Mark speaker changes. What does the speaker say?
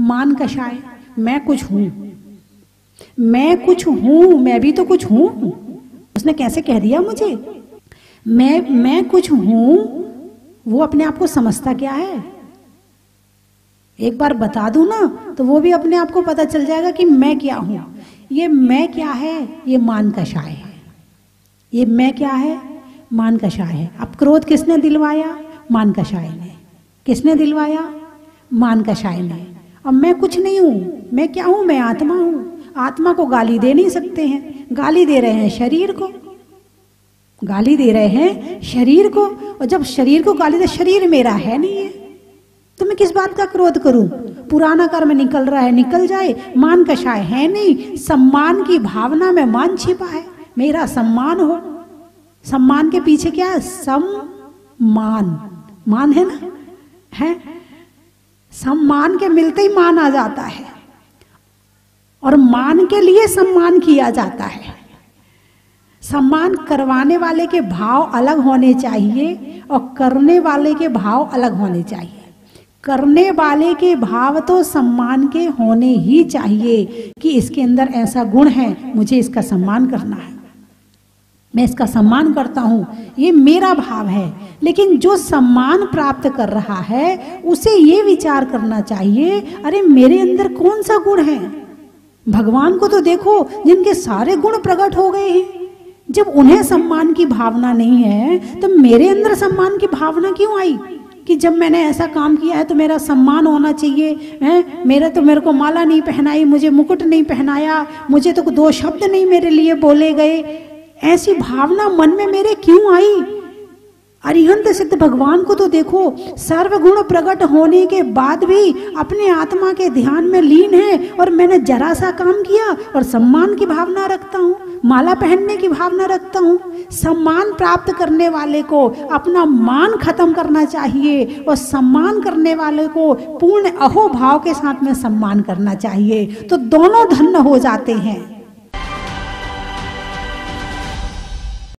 Speaker 1: मान कषाय मैं कुछ हूँ। मैं कुछ हूँ, मैं भी तो कुछ हूँ। उसने कैसे कह दिया मुझे? मैं मैं कुछ हूँ, वो अपने आप को समझता क्या है? एक बार बता दू ना तो वो भी अपने आप को पता चल जाएगा कि मैं क्या हूँ। ये मैं क्या है? ये मान कषाय है। ये मैं क्या है? मान कषाय है। अब क्रोध किसने दिलवाया? मान कषाय ने। किसने दिलवाया? मान कषाय ने। अब मैं कुछ नहीं हूँ। मैं क्या हूँ? मैं आत्मा हूँ। आत्मा को गाली दे नहीं सकते हैं। गाली दे रहे हैं शरीर को। गाली दे रहे हैं शरीर को। और जब शरीर को गाली दे, शरीर मेरा है नहीं है। तो मैं किस बात का क्रोध करूँ? पुराना कर्म निकल रहा है, निकल जाए। मान कषाय है नहीं। सम्मान की भावना में मान छिपा है। मेरा सम्मान हो। सम्मान के पीछे क्या है? सम्मान। मान है ना? है? सम्मान के मिलते ही मान आ जाता है। और मान के लिए सम्मान किया जाता है। सम्मान करवाने वाले के भाव अलग होने चाहिए और करने वाले के भाव अलग होने चाहिए। करने वाले के भाव तो सम्मान के होने ही चाहिए कि इसके अंदर ऐसा गुण है, मुझे इसका सम्मान करना है। मैं इसका सम्मान करता हूँ। ये मेरा भाव है। लेकिन जो सम्मान प्राप्त कर रहा है, उसे ये विचार करना चाहिए, अरे मेरे अंदर कौन सा गुण है? भगवान को तो देखो, जिनके सारे गुण प्रकट हो गए हैं। जब उन्हें सम्मान की भावना नहीं है तो मेरे अंदर सम्मान की भावना क्यों आई? कि जब मैंने ऐसा काम किया है तो मेरा सम्मान होना चाहिए, है? मेरा तो मेरे को माला नहीं पहनाई, मुझे मुकुट नहीं पहनाया, मुझे तो दो शब्द नहीं मेरे लिए बोले गए। ऐसी भावना मन में मेरे क्यों आई? अरिहंत सिद्ध भगवान को तो देखो, सर्वगुण प्रकट होने के बाद भी अपने आत्मा के ध्यान में लीन है और मैंने जरा सा काम किया और सम्मान की भावना रखता हूँ, माला पहनने की भावना रखता हूँ। सम्मान प्राप्त करने वाले को अपना मान खत्म करना चाहिए और सम्मान करने वाले को पूर्ण अहोभाव के साथ में सम्मान करना चाहिए। तो दोनों धन्य हो जाते हैं।